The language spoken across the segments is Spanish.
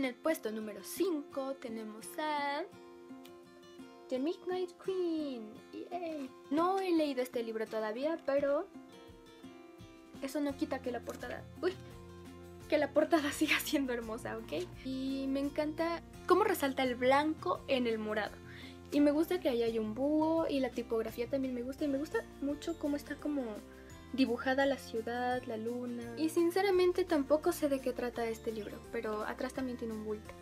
en el puesto número 5 tenemos a The Midnight Queen. No he leído este libro todavía, pero eso no quita que la portada... Uy, que la portada siga siendo hermosa, ¿ok? Y me encanta cómo resalta el blanco en el morado. Y me gusta que ahí hay un búho y la tipografía también me gusta. Y me gusta mucho cómo está como dibujada la ciudad, la luna. Y sinceramente tampoco sé de qué trata este libro, pero atrás también tiene un bulto.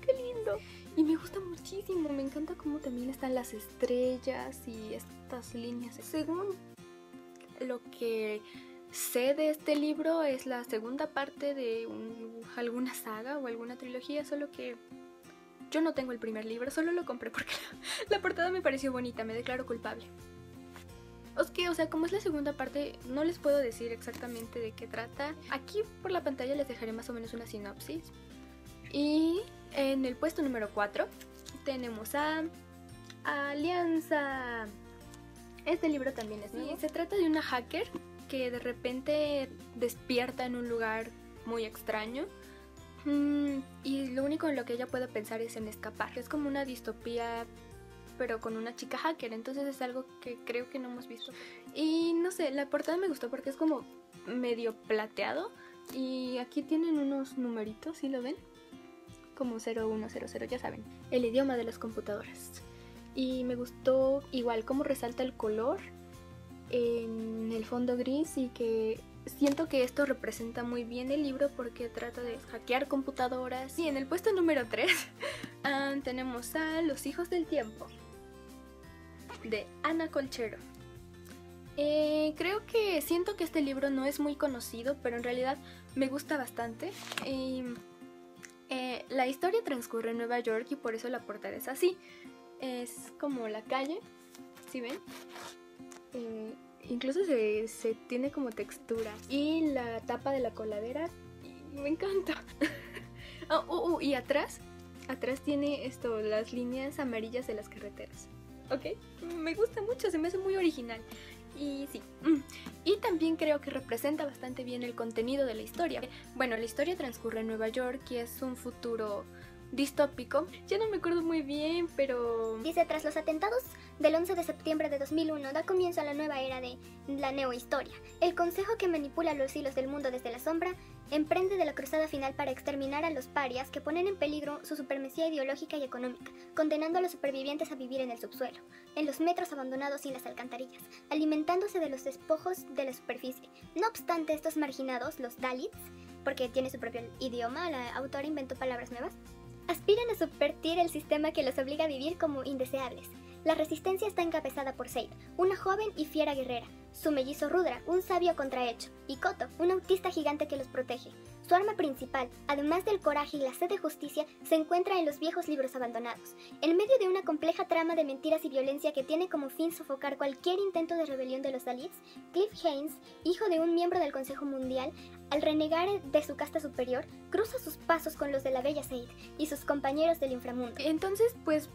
¡Qué lindo! Y me gusta muchísimo, me encanta cómo también están las estrellas y estas líneas. Según lo que sé de este libro, es la segunda parte de alguna saga o alguna trilogía, solo que yo no tengo el primer libro, solo lo compré porque la portada me pareció bonita, me declaro culpable. Es que, o sea, como es la segunda parte, no les puedo decir exactamente de qué trata. Aquí por la pantalla les dejaré más o menos una sinopsis. Y en el puesto número 4 tenemos a Alianza. Este libro también es nuevo. se trata de una hacker que de repente despierta en un lugar muy extraño. Mm, y lo único en lo que ella puede pensar es en escapar. Es como una distopía pero con una chica hacker, entonces es algo que creo que no hemos visto. Y no sé, la portada me gustó porque es como medio plateado y aquí tienen unos numeritos, ¿sí lo ven? Como 0100, ya saben, el idioma de las computadoras. Y me gustó igual cómo resalta el color en el fondo gris y que siento que esto representa muy bien el libro porque trata de hackear computadoras. Y en el puesto número 3 ah, tenemos a Los Hijos del Tiempo de Ana Colchero. Eh, creo que siento que este libro no es muy conocido, pero en realidad me gusta bastante. Eh, la historia transcurre en Nueva York y por eso la portada es así. Es como la calle, ¿sí ven? Eh, incluso se, se, tiene como textura. Y la tapa de la coladera me encanta. oh, y atrás, atrás tiene esto, las líneas amarillas de las carreteras. ¿Ok? Me gusta mucho, se me hace muy original. Y sí, mm. y también creo que representa bastante bien el contenido de la historia. Bueno, la historia transcurre en Nueva York y es un futuro distópico. Ya no me acuerdo muy bien, pero... Dice, tras los atentados del 11 de septiembre de 2001 da comienzo a la nueva era de la neohistoria. El consejo que manipula los hilos del mundo desde la sombra emprende de la cruzada final para exterminar a los parias que ponen en peligro su supremacía ideológica y económica, condenando a los supervivientes a vivir en el subsuelo, en los metros abandonados y en las alcantarillas, alimentándose de los despojos de la superficie. No obstante, estos marginados, los Dalits, porque tiene su propio idioma, la autora inventó palabras nuevas, aspiran a subvertir el sistema que los obliga a vivir como indeseables. La resistencia está encabezada por Seid, una joven y fiera guerrera, su mellizo Rudra, un sabio contrahecho, y Koto, un autista gigante que los protege. Su arma principal, además del coraje y la sed de justicia, se encuentra en los viejos libros abandonados. En medio de una compleja trama de mentiras y violencia que tiene como fin sofocar cualquier intento de rebelión de los Dalits, Cliff Haynes, hijo de un miembro del Consejo Mundial, al renegar de su casta superior, cruza sus pasos con los de la Bella Seid y sus compañeros del inframundo. Entonces, pues,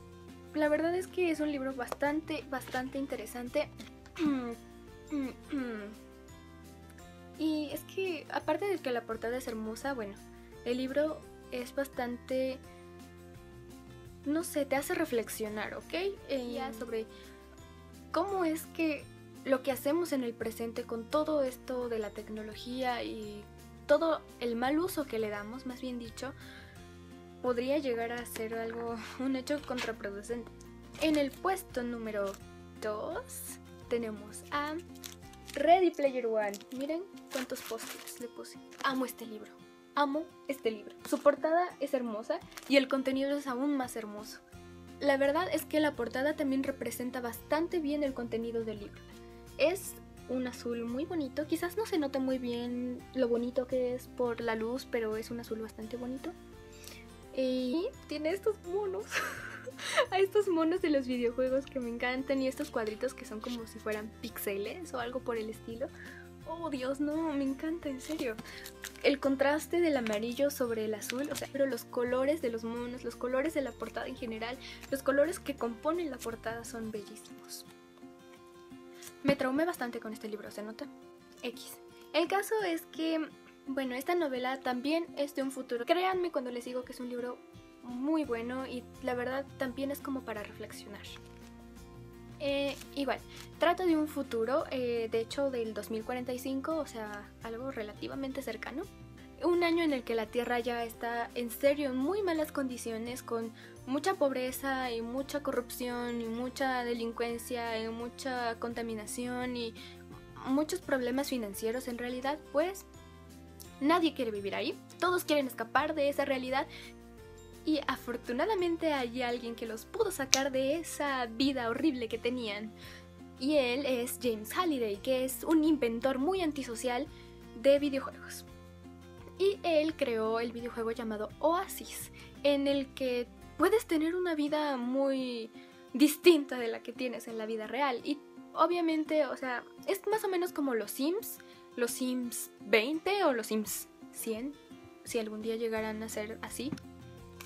la verdad es que es un libro bastante, bastante interesante. Y es que, aparte de que la portada es hermosa, bueno, el libro es bastante... No sé, te hace reflexionar, ¿ok? Eh, sobre cómo es que lo que hacemos en el presente con todo esto de la tecnología y todo el mal uso que le damos, más bien dicho, podría llegar a ser algo, un hecho contraproducente. En el puesto número 2 tenemos a Ready Player One. Miren cuántos post le puse. Amo este libro. Amo este libro. Su portada es hermosa y el contenido es aún más hermoso. La verdad es que la portada también representa bastante bien el contenido del libro. Es un azul muy bonito. Quizás no se note muy bien lo bonito que es por la luz, pero es un azul bastante bonito. Y tiene estos monos. a estos monos de los videojuegos que me encantan y estos cuadritos que son como si fueran pixeles o algo por el estilo. Oh Dios, no, me encanta, en serio. El contraste del amarillo sobre el azul, o sea, pero los colores de los monos, los colores de la portada en general, los colores que componen la portada son bellísimos. Me traumé bastante con este libro, ¿se nota? X. El caso es que Bueno, esta novela también es de un futuro. Créanme cuando les digo que es un libro muy bueno y la verdad también es como para reflexionar. Eh, igual, trata de un futuro, eh, de hecho del 2045, o sea, algo relativamente cercano. Un año en el que la Tierra ya está en serio en muy malas condiciones, con mucha pobreza y mucha corrupción y mucha delincuencia y mucha contaminación y muchos problemas financieros en realidad, pues nadie quiere vivir ahí. Todos quieren escapar de esa realidad y afortunadamente hay alguien que los pudo sacar de esa vida horrible que tenían. Y él es James Halliday, que es un inventor muy antisocial de videojuegos. Y él creó el videojuego llamado Oasis, en el que puedes tener una vida muy distinta de la que tienes en la vida real. Y obviamente, o sea, es más o menos como los Sims, los Sims 20 o los Sims 100, si algún día llegaran a ser así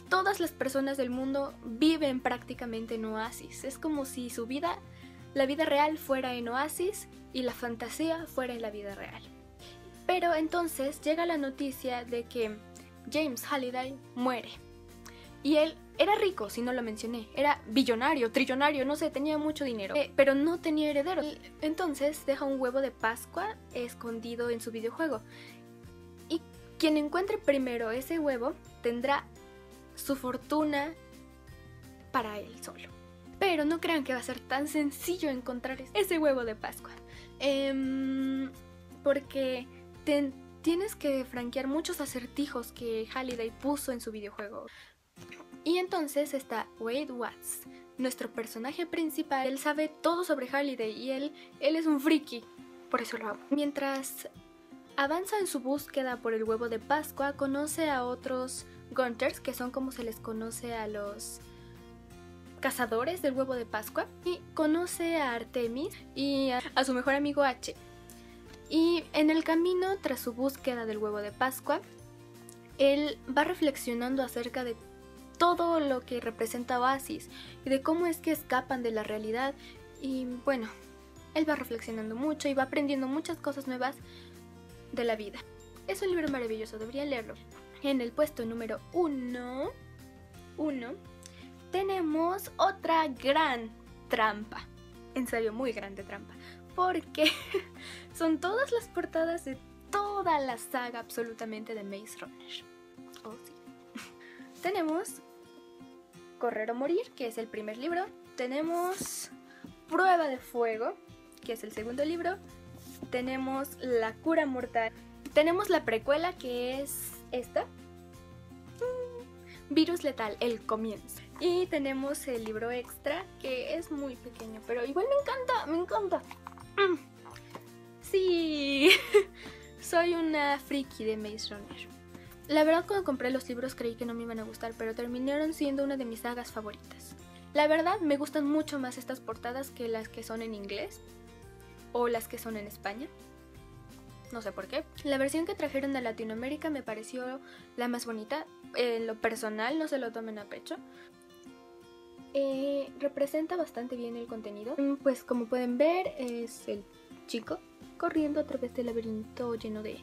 todas las personas del mundo viven prácticamente en Oasis. Es como si su vida, la vida real fuera en Oasis y la fantasía fuera en la vida real. Pero entonces llega la noticia de que James Halliday muere. Y él era rico, si no lo mencioné. Era billonario, trillonario, no sé, tenía mucho dinero. Eh, pero no tenía herederos. Entonces deja un huevo de Pascua escondido en su videojuego. Y quien encuentre primero ese huevo tendrá su fortuna para él solo. Pero no crean que va a ser tan sencillo encontrar ese huevo de Pascua. Em, porque tienes que franquear muchos acertijos que Halliday puso en su videojuego. Y entonces está Wade Watts, nuestro personaje principal. Él sabe todo sobre Halliday y él, él es un friki. Por eso lo amo. Mientras avanza en su búsqueda por el huevo de Pascua, conoce a otros Gunters, que son como se les conoce a los cazadores del huevo de Pascua, y conoce a Artemis y a, su mejor amigo H. Y en el camino, tras su búsqueda del huevo de Pascua, él va reflexionando acerca de todo lo que representa Oasis y de cómo es que escapan de la realidad. Y bueno, él va reflexionando mucho y va aprendiendo muchas cosas nuevas de la vida. Es un libro maravilloso, debería leerlo. En el puesto número 1, uno, tenemos otra gran trampa. En serio, muy grande trampa. Porque son todas las portadas de toda la saga absolutamente de Maze Runner. Oh, sí. tenemos Correr o Morir, que es el primer libro. Tenemos Prueba de Fuego, que es el segundo libro. Tenemos La Cura Mortal. Tenemos la precuela, que es esta. Mm, Virus Letal, el comienzo. Y tenemos el libro extra, que es muy pequeño, pero igual me encanta, me encanta. Mm. Sí, soy una friki de Maze Runner. La verdad cuando compré los libros creí que no me iban a gustar, pero terminaron siendo una de mis sagas favoritas. La verdad me gustan mucho más estas portadas que las que son en inglés o las que son en España no sé por qué. La versión que trajeron de Latinoamérica me pareció la más bonita. En lo personal, no se lo tomen a pecho. Eh, representa bastante bien el contenido. Mm, pues como pueden ver, es el chico corriendo a través del laberinto lleno de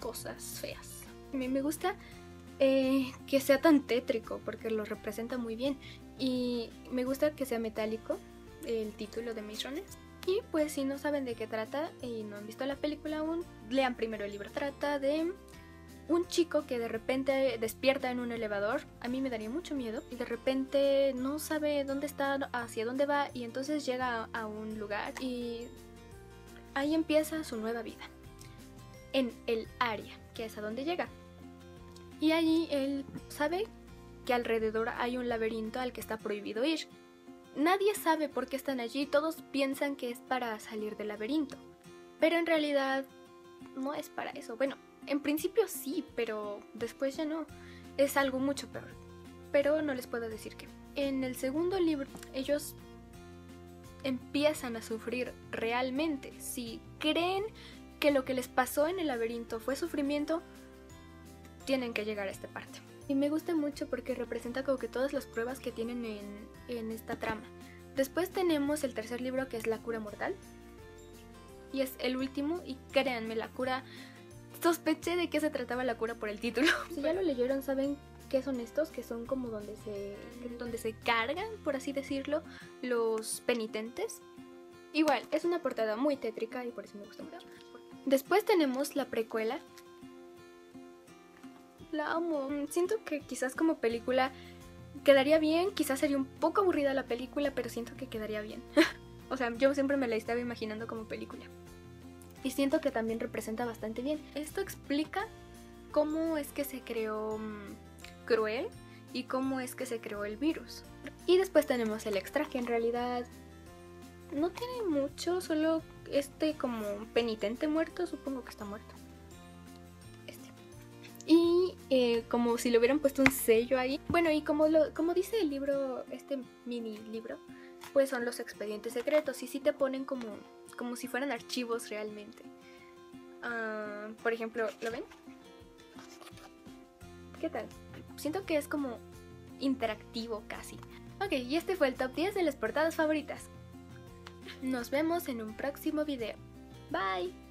cosas feas. A mí me gusta eh, que sea tan tétrico porque lo representa muy bien. Y me gusta que sea metálico el título de Maze y pues si no saben de qué trata y no han visto la película aún, lean primero el libro. Trata de un chico que de repente despierta en un elevador. A mí me daría mucho miedo. Y de repente no sabe dónde está, hacia dónde va. Y entonces llega a un lugar y ahí empieza su nueva vida. En el área, que es a donde llega. Y allí él sabe que alrededor hay un laberinto al que está prohibido ir. Nadie sabe por qué están allí, todos piensan que es para salir del laberinto. Pero en realidad no es para eso. Bueno, en principio sí, pero después ya no. Es algo mucho peor. Pero no les puedo decir qué. En el segundo libro ellos empiezan a sufrir realmente. Si creen que lo que les pasó en el laberinto fue sufrimiento, tienen que llegar a esta parte. Y me gusta mucho porque representa como que todas las pruebas que tienen en, esta trama. Después tenemos el tercer libro que es La cura mortal. Y es el último y créanme, la cura Sospeché de qué se trataba la cura por el título. Si ya lo leyeron, saben qué son estos, que son como donde se, donde se cargan, por así decirlo, los penitentes. Igual, es una portada muy tétrica y por eso me gusta mucho. Después tenemos la precuela. La amo. Siento que quizás como película quedaría bien, quizás sería un poco aburrida la película, pero siento que quedaría bien. o sea, yo siempre me la estaba imaginando como película. Y siento que también representa bastante bien. Esto explica cómo es que se creó mm, Cruel y cómo es que se creó el virus. Y después tenemos el extra, que en realidad no tiene mucho, solo este como penitente muerto, supongo que está muerto. Eh, como si le hubieran puesto un sello ahí. Bueno, y como, lo, como dice el libro, este mini libro, pues son los expedientes secretos y sí te ponen como, como si fueran archivos realmente. Ah, por ejemplo, ¿lo ven? ¿Qué tal? Siento que es como interactivo casi. Ok, y este fue el top 10 de las portadas favoritas. Nos vemos en un próximo video. Bye.